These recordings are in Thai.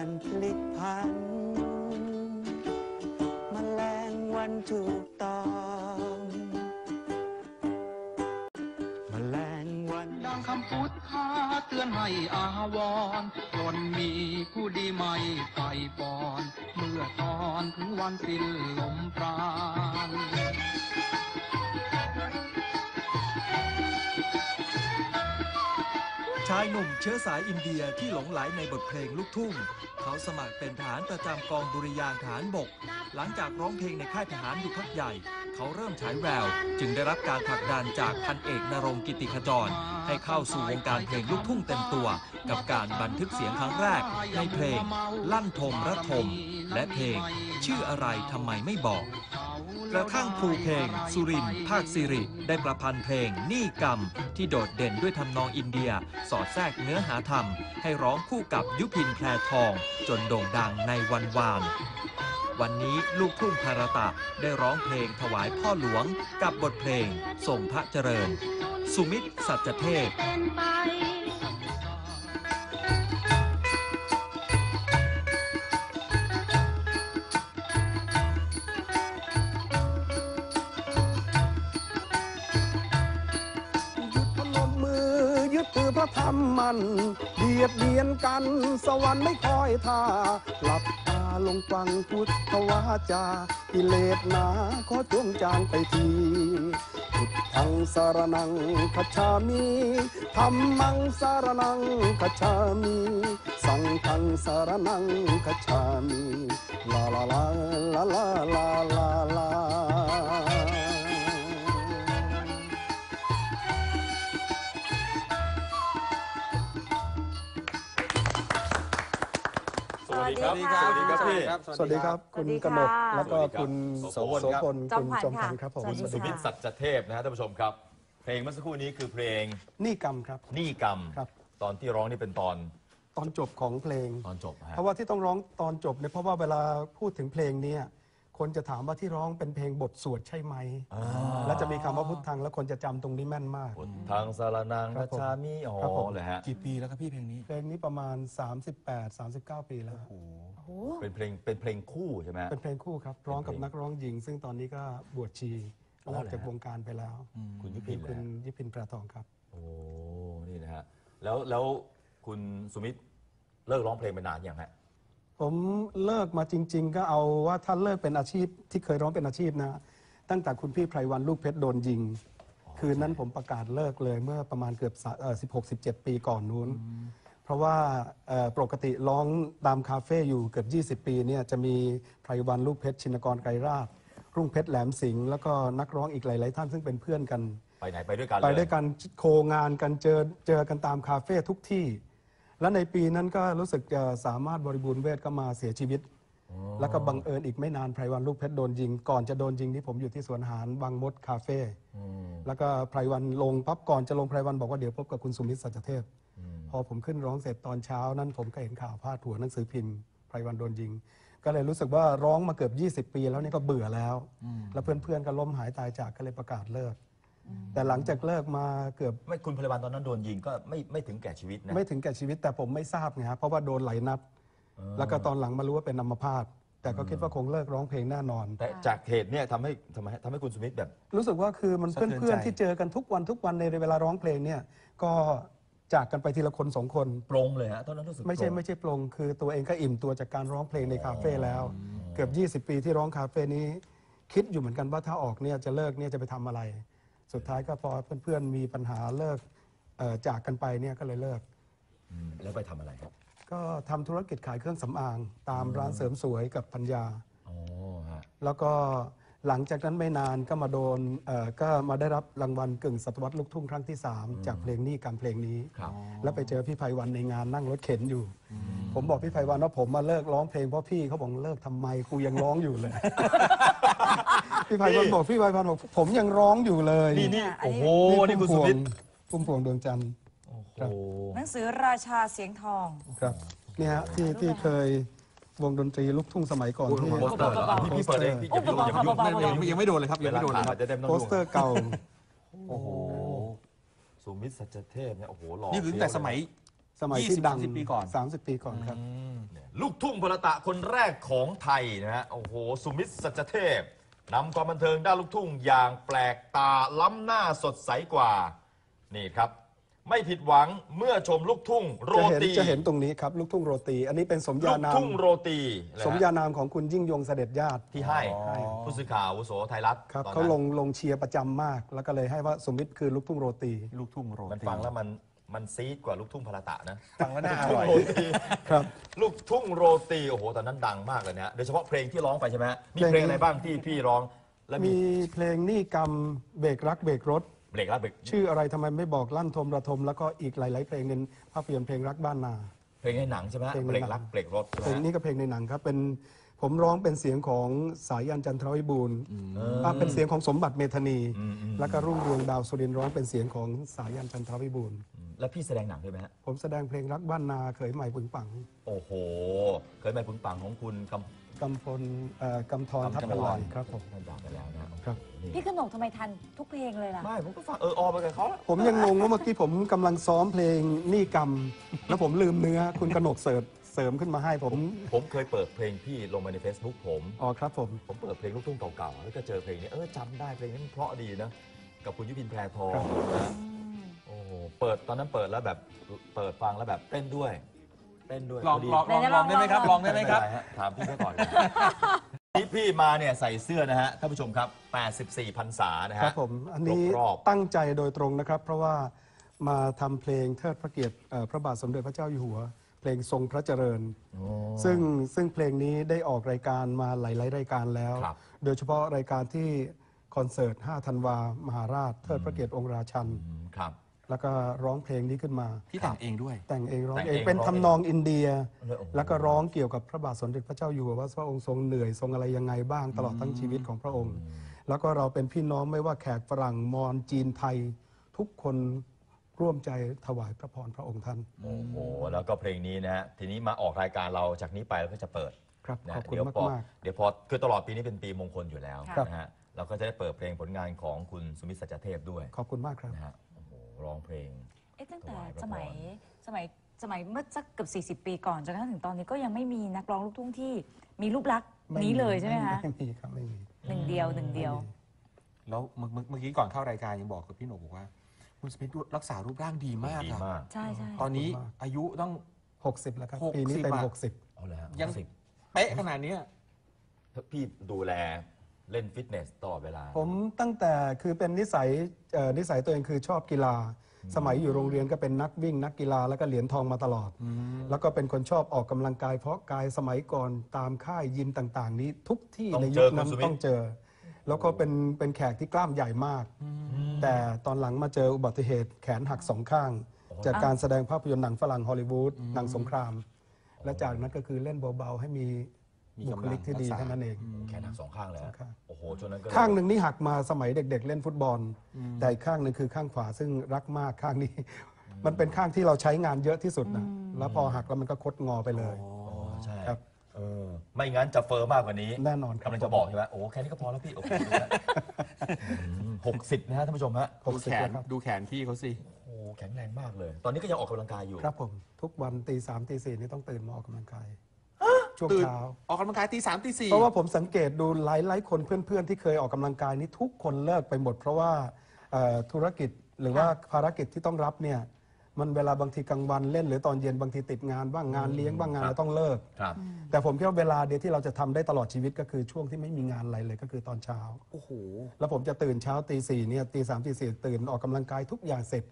การผลิตพันธุ์แมลงวันถูกต้องแมลงวันดังคำพุทธาเตือนให้อาวรณ์ตนมีผู้ดีไม่ไฟปอน เมื่อตอนถึงวันสิ้นลมปราณชายหนุ่มเชื้อสายอินเดียที่หลงไหลในบทเพลงลูกทุ่ง เขาสมัครเป็นทหารประจำกองดุริยางค์ทหารบก หลังจากร้องเพลงในค่ายทหารอยู่พักใหญ่ เขาเริ่มฉายแวว จึงได้รับการผลักดันจากพันเอกนรงกิติขจร ให้เข้าสู่วงการเพลงลูกทุ่งเต็มตัว กับการบันทึกเสียงครั้งแรกในเพลงลั่นทมระทม และเพลง ชื่ออะไรทำไมไม่บอก กระทั่งครูเพลง สุรินทร์ภาคสิริ ได้ประพันธ์เพลงนี่กรรม ที่โดดเด่นด้วยทำนองอินเดีย สอดแทรกเนื้อหาธรรม ให้ร้องคู่กับยุพินแพรทอง จนโด่งดังในวันวานวันนี้ลูกทุ่งภารตะได้ร้องเพลงถวายพ่อหลวงกับบทเพลงส่งพระเจริญ สุมิตรสัจเทพ เบียดเบียนกัน สวรรค์ไม่คอยท่าหลับตาลงฟังพุทธวาจากิเลสหนาขอจงจางไปทีพุทธังสารนังคัจามิธรรมังสารนังคัจามิสังฆังสารนังคัจามิลาลาลาลาลาลาลา ครับ สวัสดีครับพี่ สวัสดีครับ คุณสวัสดีกค่ะนกแล้วก็สวัสดีครับคุณโสพล โสครับพลจอคุมณขวัญจอมขวัญค่ะครับผมสวัสดีสวัสสุดีมิตรสัจเทพนะฮะท่านผู้ชมครับ เพลงเมื่อสักครู่นี้คือเพลงนี่กรรมครับนี่กรรม ครับ ตอนที่ร้องนี่เป็นตอนตอนจบของเพลง ตอนจบฮะ เพราะว่าที่ต้องร้องตอนจบเนี่ยเพราะว่าเวลาพูดถึงเพลงเนี้ คนจะถามว่าที่ร้องเป็นเพลงบทสวดใช่ไหมอ่าแล้วจะมีคำว่าพุทธัง แล้วคนจะจำตรงนี้แม่นมากบททางสารนังครักับผม ชามิอ๋อครับผมเลยฮะ กี่ปีแล้วครับพี่เพลงนี้เพลงนี้ประมาณ 38 39 ปีแล้วโอ้โหเป็นเพลงเป็นเพลงคู่ใช่ไหมฮะ เป็นเพลงคู่ครับร้องกับนักร้องหญิง ซึ่งตอนนี้ก็บวชชีอ๋อออกจากเหรอฮะวงการไปแล้วคุณยุเป็พินนคุณนะฮะยิพินปราทองครับ โอ้นี่นะฮะแล้วแล้วคุณสุมิตรเลิกร้องเพลงไปนานยังฮะ ผมเลิกมาจริง ๆ ก็เอาว่าถ้าเลิกเป็นอาชีพที่เคยร้องเป็นอาชีพนะ ตั้งแต่คุณพี่ไพรวันลูกเพชรโดนยิง คืนนั้นผมประกาศเลิกเลยเมื่อประมาณเกือบสิบหกสิบเจ็ดปีก่อนนู้น เพราะว่าเอ่อปกติร้องตามคาเฟ่อยู่เกือบ 20 ปีเนี่ยจะมีไพรวันลูกเพชรชินกรไกรราช รุ่งเพชรแหลมสิงห์แล้วก็นักร้องอีกหลาย ๆ ท่านซึ่งเป็นเพื่อนกัน ไปไหนไปด้วยกันไปเลยด้วยกันโคงานกันเจอเจอกันตามคาเฟ่ทุกที่ และในปีนั้นก็รู้สึกจะสามารถบริบูรณ์เวทก็มาเสียชีวิต แล้วก็บังเอิญอีกไม่นานไพรวันลูกเพชรโดนยิง ก่อนจะโดนยิงที่ผมอยู่ที่สวนอาหารบางมดคาเฟ่อืมแล้วก็ไพรวันลงปั๊บก่อนจะลงไพรวันบอกว่าเดี๋ยวพบกับคุณสุมิตรสัจเทพอืมพอผมขึ้นร้องเสร็จตอนเช้านั้นผมก็เห็นข่าวพาดหัวหนังสือพิมพ์ไพรวันโดนยิง ก็เลยรู้สึกว่าร้องมาเกือบ 20 ปี แล้วนี่ก็เบื่อแล้ว แล้วเพื่อนๆก็ล้มหายตายจากก็เลยประกาศเลิก แต่หลังจากเลิกมาเกือบไม่คุณพลวันตอนนั้นโดนยิงก็ไม่ไม่ถึงแก่ชีวิตนะไม่ถึงแก่ชีวิตแต่ผมไม่ทราบไงครับเพราะว่าโดนหลายนัดแล้วก็ตอนหลังมารู้ว่าเป็นอัมพาตแต่ก็คิดว่าคงเลิกร้องเพลงแน่นอน แต่จากเหตุเนี่ยทำให้ทำให้ทำให้คุณสุมิตรแบบ รู้สึกว่าคือมันสะเทือนเพื่อนใจ ๆที่เจอกันทุกวันทุกวันในเวลาร้องเพลงเนี่ยก็จากกันไปทีละคนสองคน ปรงเลยฮะตอนนั้นรู้สึกไม่ใช่ปรง ไม่ใช่ปลงคือตัวเองก็อิ่มตัวจากการร้องเพลงในคาเฟ่แล้ว เกือบ 20 ปีที่ร้องคาเฟ่นี้ คิดอยู่เหมือนกันว่าถ้าออกเนี่ยจะเลิกเนี่ยจะไปทำอะไร สุดท้ายก็พอเพื่อนๆมีปัญหาเลิกเอ่อจากกันไปเนี่ยก็เลยเลิก อืมแล้วไปทำอะไรครับก็ทำธุรกิจขายเครื่องสำอาง ตามร้านเสริมสวยกับปัญญา อ๋อฮะแล้วก็หลังจากนั้นไม่นานก็มาโดนเอ่อก็มาได้รับรางวัลกึ่งศตวรรษลูกทุ่งครั้งที่ 3 จากเพลงนี้กรรมเพลงนี้ ครับ แล้วไปเจอพี่ไพวันในงานนั่งรถเข็นอยู่ ผมบอกพี่ไพวันว่าผมมาเลิกร้องเพลงเพราะพี่เขาบอกเลิกทำไมกูยังร้องอยู่เลย พี่ไพวันบอกพี่ไพวันบอกผมยังร้องอยู่เลยนี่นี่อันโอ้นี้โหนี่คุณสุมิตรพุ่มพวงดวงจันทร์โอ้ครับโหหนังสือราชาเสียงทอง ครับเนี่ยฮะที่ที่เคยวงดนตรีลูกทุ่งสมัยก่อนที่โปสเตอร์เหรอพี่พี่เปิดเองพี่อย่าพี่อย่าพี่ยุ่งไม่ไม่ยังไม่โดนเลยครับเวยังลาไม่โดนเลถ่ายยคอารัจบจะได้ไม่ต้องโปยุ่สงเตอร์เก่าโอ้โหสุมิตรสัจเทพเนี่ยโอ้โหหล่อนี่คือตั้งแต่สมัย สมัยที่ดัง20-30ปีก่อน30ปีก่อนครับ ลูกทุ่งพลตะคนแรกของไทยนะฮะ โอ้โห สุมิตรสัจเทพนำความบันเทิงด้านลูกทุ่งอย่างแปลกตาล้ำหน้าสดใสกว่า นี่ครับ ไม่ผิดหวังเมื่อชมลูกทุ่งโรจะเห็นตีจะเห็นตรงนี้ครับลูกทุ่งโรตี อันนี้เป็นสมลูญากนามทุ่งโรตีนะฮะสมญานามของคุณยิ่งยงเสด็จญาติ ที่ให้อ๋อผู้สื่อข่าวอาวุโสไทยรัฐครับตอนเขานั้นลงลงเชียร์ประจำมาก แล้วก็เลยให้ว่าสมมิตรคือลูกทุ่งโรตี ลูกทุ่งโรตีมันฟังแล้วมัน มันซีดกว่าลูกทุ่งพลตะนะฟังแล้วน่าอร่อยโรตีครับลูกทุ่งโรตีโอ้โหตอนนั้นดังมากเลยนะฮะโดยเฉพาะเพลงที่ร้องไปใช่ไหมฮะมีเพลงเพลงอะไรบ้างที่พี่ร้องและมีมีเพลงนี่กรรมเบรกรักเบรกรถ เบรกแล้วเบรกชื่ออะไรทำไมไม่บอกลั่นทมระทม แล้วก็อีกหลาย ๆ เพลงในภาพยนตร์เพลงรักบ้านนา เพลงในหนังใช่ไหมฮะเพลงในเบรกหนังรักเบรกรถใช่ไหเพลงมนี้ก็เพลงในหนังครับเป็นผมร้องเป็นเสียงของสายันจันทรวิบูลย์อ่าเป็นเสียงของสมบัติเมธานีอืมอืมแล้วก็รุ่งเรืองดาวสุรินทร์ร้องเป็นเสียงของสายันจันทรวิบูลย์ แล้วพี่แสดงหนังด้วยไหมฮะ ผมแสดงเพลงรักบ้านนาเขยใหม่ปึงปังโอ้โห เคยไปปึงปังของคุณกำกำพลเอ่อกำธรทัพกำพธลายครับผม ท่านจากไปแล้วนะครับ นี่พี่ขนกทำไมทันทุกเพลงเลยล่ะ ไม่ผมก็ฟังเออออไปกับเขาผมยังงงว่าเมื่อกี้ผมกำลังซ้อมเพลงนี่กรรม แล้วผมลืมเนื้อ คุณกนกเสริมเสริมขึ้นมาให้ผมผมเคยเปิดเพลงพี่ลงมาใน Facebook ผม อ๋อครับผม ผมเปิดเพลงลูกทุ่งเก่าๆ แล้วก็เจอเพลงนี้ เออจำได้เพลงนี้มันเพราะดีนะ กับคุณยุพินแพรทองครับนะโอ้โห เปิดตอนนั้นเปิดแล้วแบบเปิดฟังแล้วแบบเต้นด้วย เต้นด้วยลองพดีลองลองลองได้ไหมครับลองได้ไหมครับปฮะถามพี่เขาก่อนที่พี่มาเนี่ยใส่เสื้อนะฮะท่านผู้ชมครับ 84พรรษานะฮะครับผมอันนี้ครบรอบ ตั้งใจโดยตรงนะครับ เพราะว่ามาทำเพลงเทิดพระเกียรติเอ่อพระบาทสมเด็จพระเจ้าอยู่หัว เพลงทรงพระเจริญ ซึ่งซึ่งเพลงนี้ได้ออกรายการมาหลาย ๆ รายการแล้ว ครับ โดยเฉพาะรายการที่คอนเสิร์ต 5 ธันวามหาราช เทิดพระเกียรติองค์ราชัน อืมครับ แล้วก็ร้องเพลงนี้ขึ้นมา ที่แต่งเองด้วย แต่งเองร้องแต่งเอเองงเป็นร้องเองทำนองอินเดียโอ้โห แล้วก็ร้องเกี่ยวกับพระบาทสมเด็จพระเจ้าอยู่หัวว่าพระองค์ทรงเหนื่อยทรงอะไรยังไงบ้างตลอดทั้งชีวิตของพระองค์ แล้วก็เราเป็นพี่น้องไม่ว่าแขกฝรั่งมอญจีนไทย ทุกคนร่วมใจถวายพระพรพระองค์ท่านโอ้โห แล้วก็เพลงนี้นะฮะ ทีนี้มาออกรายการเราจากนี้ไปเราก็จะเปิดครับนะขอบคุณเดี๋ยวมากพอมากเดี๋ยวพอคือตลอดปีนี้เป็นปีมงคลอยู่แล้วครับ นะฮะ เราก็จะได้เปิดเพลงผลงานของคุณสุมิตรสัจเทพด้วยขอบคุณมากครับ นะฮะโอ้โห ร้องเพลง เอ๊ะตั้งแต่ถวายพระพร สมัยสมัยสมัยเมื่อสักเกือบ40 ปีก่อนจนกระทั่งถึงตอนนี้ก็ยังไม่มีนักร้องลูกทุ่งที่มีรูปลักษณ์นี้เลยใช่ไหมคะไม่มีครับไม่มีหนึ่งเดียวหนึ่งเดียว แล้วเมื่อเมื่อเมื่อกี้ก่อนเข้ารายการยังบอกกับพี่หนกบอกว่าคุณสมิธรักษารูปร่างดีมากดีอะมากใช่ใช่ตอนนี้ขอบคุณมากอายุต้อง60แล้วครับ60ปีนี้เป็นอะ60เอาเลยฮะยัง สิบเป๊ะขนาดเนี้ยพี่ดูแล เล่นฟิตเนสตลอดเวลา ผมตั้งแต่คือเป็นนิสัยเอ่อนิสัยตัวเองคือชอบกีฬา สมัยอยู่โรงเรียนก็เป็นนักวิ่งนักกีฬาแล้วก็เหรียญทองมาตลอด แล้วก็เป็นคนชอบออกกำลังกายเพราะกายสมัยก่อนตามค่ายยิมต่าง ๆ นี้ทุกที่ต้องในเจยุอคนั้นคุณสุวิทย์ต้องเจอ แล้วก็เป็นเป็นแขกที่กล้ามใหญ่มาก แต่ตอนหลังมาเจออุบัติเหตุแขนหักสองข้าง จากการแสดงภาพยนตร์หนังฝรั่งฮอลลีวูดหนังสงคราม และจากนั้นก็คือเล่นเบาๆให้มี มีบุกำลังคลิกที่ดีรักษาเท่านั้นเอง แขนหักสองข้างเลยสอฮะงข้าง โอ้โหช่วงนั้นก็เลยข้างหนึ่งนี่หักมาสมัยเด็ก ๆ เล่นฟุตบอล แต่อีกข้างหนึ่งคือข้างขวาซึ่งรักมากข้างนี้ มันเป็นข้างที่เราใช้งานเยอะที่สุดนะแล้วพอหักแล้วมันก็คดงอไปเลย อ๋อใช่ครับ เออไม่งั้นจะเฟอร์มากกว่านี้แน่นอนครับกำลังจะบอกใช่ไหมโอ้แค่นี้ก็พอแล้วพี่โอ้โหหกสิบนะฮะท่านผู้ชมฮะหกดูสิบแขนแล้วครับดูแขนพี่เขาสิ โอ้โหแข็งแรงมากเลย ตอนนี้ก็ยังออกกำลังกายอยู่ ครับผมทุกวันตีสามตีสี่นี่ต้องตื่นมาออกกำลังกาย ช่วงตื่นเช้า ออกกำลังกายตีสามตีสี่ เพราะว่าผมสังเกตดูหลายๆคนเพื่อนๆ ที่เคยออกกำลังกายนี่ทุกคนเลิกไปหมด เพราะว่าเอ่อธุรกิจหรือว่าภารกิจที่ต้องรับเนี่ยมันเวลาบางทีกลางวันเล่น หรือตอนเย็นบางทีติดงานบ้างงานเลี้ยงบ้างงานครับเราต้องเลิก ครับ แต่ผมคิดว่าเวลาเดียวที่เราจะทำได้ตลอดชีวิตก็คือช่วงที่ไม่มีงานอะไรเลยก็คือตอนเช้า โอ้โห แล้วผมจะตื่นเช้าตีสี่เนี่ยตีสามตีสี่ตื่นออกกำลังกายทุกอย่างเสร็จ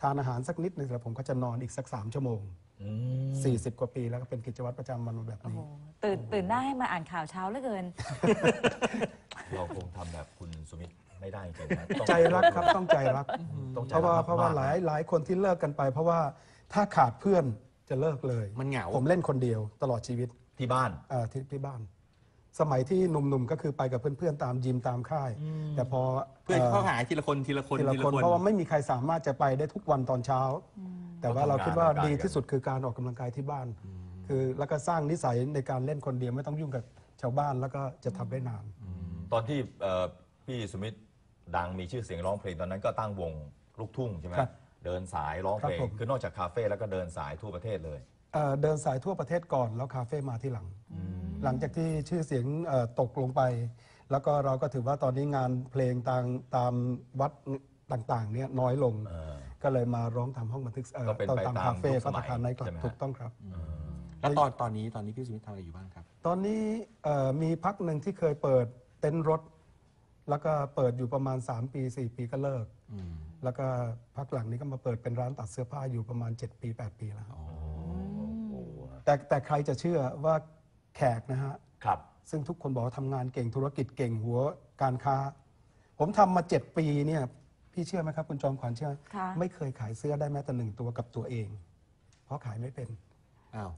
ทานอาหารสักนิดหนึงแล้วผมก็จะนอนอีกสักสามชั่วโมง อืม40 กว่าปีแล้วก็เป็นกิจวัตรประจำวันมาแบบโอ้โหนี้ ตื่นตื่นได้ให้มาอ่านข่าวเช้าเหลือเกิน เราคงทำแบบคุณสุมิตรไม่ได้จริงๆนะต้อง ใจรักครับต้องใจรัก ต้องใจเพราะว่ารักเพราะว่ามกๆหลายหลายคนที่เลิกกันไป เพราะว่าถ้าขาดเพื่อนจะเลิกเลยมันเหงา ผมเล่นคนเดียวตลอดชีวิตที่บ้าน เอ่อที่ที่บ้าน สมัยที่หนุ่มๆก็คือไปกับเพื่อนๆตามยิมตามค่าย แต่พอเพื่อนเข้าเหาทีละคนทีละคนทีละทีละคนคนเพราะว่าไม่มีใครสามารถจะไปได้ทุกวันตอนเช้า แต่ว่าเราคิดว่าดีที่สุดคือการออกกำลังกายที่บ้าน คือแล้วก็สร้างนิสัยในการเล่นคนเดียวไม่ต้องยุ่งกับชาวบ้านแล้วก็จะทำได้นาน ตอนที่เอ่อพี่สุมิตรดังมีชื่อเสียงร้องเพลงตอนนั้นก็ตั้งวงลูกทุ่งใช่ไหมครับเดินสายร้องเพลครับงผมคือนอกจากคาเฟ่แล้วก็เดินสายทั่วประเทศเลยเอ่อเดินสายทั่วประเทศก่อนแล้วคาเฟ่มาที่หลัง หลังจากที่ชื่อเสียงเอ่อตกลงไป แล้วก็เราก็ถือว่าตอนนี้งานเพลงตามตามวัดต่างๆเนี่ยน้อยลงเออก็เลยมาร้องทำห้องบันทึกเอ่อก็เป็นไปตามตามคาเฟ่ยุคสพัมัฒยคารในกลับใช่ไหมฮะ ถูกต้องครับ แล้วตอนตอนนี้ตอนนี้พี่สมิธทำอะไรอยู่บ้างครับ ตอนนี้เอ่อมีพักหนึ่งที่เคยเปิดเต็นท์รถ แล้วก็เปิดอยู่ประมาณ 3 ปี 4 ปีก็เลิกอืมแล้วก็พักหลังนี้ก็มาเปิดเป็นร้านตัดเสื้อผ้าอยู่ประมาณ 7 ปี 8 ปีแล้วแต่แต่ใครจะเชื่อว่า แขกนะฮะครับซึ่งทุกคนบอกว่าทำงานเก่งธุรกิจเก่งหัวการค้า ผมทำมา7ปีเนี่ยพี่เชื่อไหมครับคุณจอมขวัญเชื่อ ค่ะ ไม่เคยขายเสื้อได้แม้แต่หนึ่งตัวกับตัวเอง เพราะขายไม่เป็น อ้าว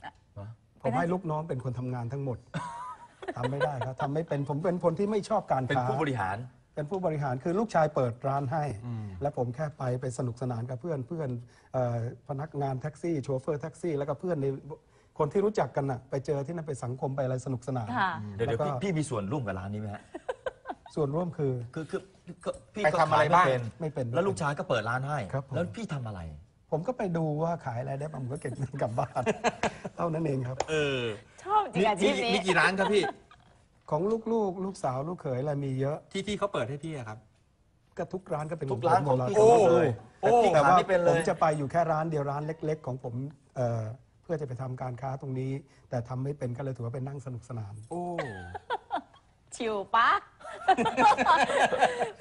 ผมให้ลูกน้องเป็นคนทำงานทั้งหมด ทำไม่ได้ครับทำไม่เป็นผมเป็นคนที่ไม่ชอบการเป็นค้า ผู้บริหาร เป็นผู้บริหารคือลูกชายเปิดร้านให้ และผมแค่ไปไปสนุกสนานกับเพื่อนเพื่อนเอ่อพนักงานแท็กซี่โชเฟอร์แท็กซี่ แล้วก็เพื่อนใน คนที่รู้จักกันน่ะไปเจอที่นั่นไปสังคมไปอะไรสนุกสนาน ค่ะ เดี๋ยวเดี๋ยวแล้วก็พี่พี่มีส่วนร่วมกับร้านนี้ไหมฮะส่วนร่วมคือคือคือคือพี่ไปก็ทำอะไรขายไม่บ้าง เป็นไม่เป็น แล้วลูกชายก็เปิดร้านให้ ครับผม แล้วพี่ทำอะไร ผมก็ไปดูว่าขายอะไรได้บ้างผมก็เก็บเงินกลับบ้านเท่านั้นเองครับ เออชอบจริงอาชีพนี้ มีกี่ร้านครับพี่ ของลูกๆ ลูกสาวลูกเขยอะไรมีเยอะที่ที่เขาเปิดให้พี่อะครับ ก็ทุกร้านก็เป็นทุกร้านของผมหมดพี่แล้วหมดเลยโอ้แต่พี่แต่ขายว่าไม่เป็นเลผมย จะไปอยู่แค่ร้านเดียวร้านเล็ก ๆ ของผมเอ่อเพื่อจะไปทำการค้าตรงนี้ แต่ทำไม่เป็นก็เลยถือว่าเป็นนั่งสนุกสนาน โอ้ ชิวปะ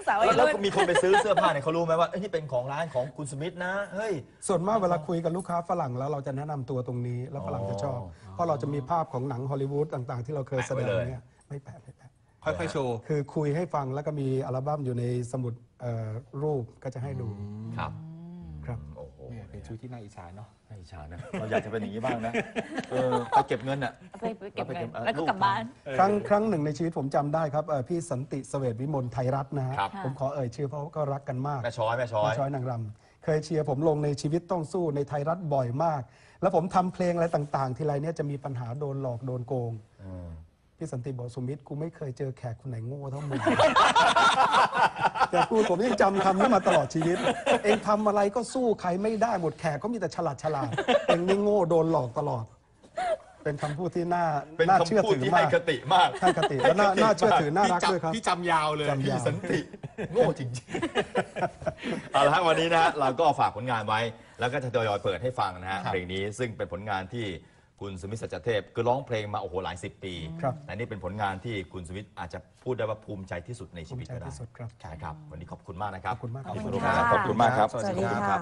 สาววัยแล้วรุ่น มีคนไปซื้อเสื้อผ้าเนี่ยเขารู้ไหมว่าเอ้ยนี่เป็นของร้านของคุณสมิธนะ เฮ้ย ส่วนมากเวลาคุยกับลูกค้าฝรั่งแล้วเราจะแนะนำตัวตรงนี้แล้วฝรั่งจะชอบ เพราะเราจะมีภาพของหนังฮอลลีวูดต่างๆ ที่เราเคยแสดงแปะไว้เลยเนี่ยไม่แปะไม่แปะ ค่อยๆ โชว์ คือคุยให้ฟังแล้วก็มีอัลบั้มอยู่ในสมุดเอ่อรูปก็จะให้ดูครับ ครับ โอ้โหเนี่ยเป็นชีวิตที่น่าอิจฉาเนาะ น่าอิจฉานะเราอยากจะเป็นอย่างนี้บ้างนะเออไปเก็บเงินอะ ไปไปเก็บเงินเอาไปเก็บแล้วก็กลับบ้าน ครั้งครั้งหนึ่งในชีวิตผมจำได้ครับเอ่อพี่สันติเสวตวิมลไทยรัฐนะฮะครับ ผมขอเอ่ยชื่อเพราะว่าก็รักกันมาก แม่ช้อยแม่ช้อย แม่ช้อยนางรำเคยเชียร์ผมลงในชีวิตต้องสู้ในไทยรัฐบ่อยมาก แล้วผมทำเพลงอะไรต่าง ๆ ทีไรเนี่ยจะมีปัญหาโดนหลอกโดนโกงอืม พี่สันติบอกสุมิตรกูไม่เคยเจอแขกคนไหนโง่เท่ามึง แต่กูผมยังจำคำนี้มาตลอดชีวิต เองทำอะไรก็สู้ใครไม่ได้หมดแขกก็มีแต่ฉลาดฉลาดเองนี่โง่โดนหลอกตลอด เป็นคำพูดที่น่าเป็นน่าคำเชื่อพูดถือที่มาให้กคติมากให้คติและน่าน่าเชื่อถือน่ารักด้วยครับ พี่จำยาวเลยจำยาวสันติโง่จริงๆ เอาละฮะวันนี้นะฮะเราก็ฝากผลงานไว้ แล้วก็จะทยอยเปิดให้ฟังนะฮะครับ เพลงนี้ซึ่งเป็นผลงานที่ คุณสมิทธสัจเทพคือร้องเพลงมาโอ้โหหลายสิบปีครับแต่นี่เป็นผลงานที่คุณสมิทธอาจจะพูดได้ว่าภูมิใจที่สุดในชีภูมิวิตใจก็ได้ที่สุดครับนะครับ วันนี้ขอบคุณมากนะครับขอบคุณมากครับ ที่ขอบร่วคุณมงานค่ะขอบคุณมากครับ สวัสดีค่ะ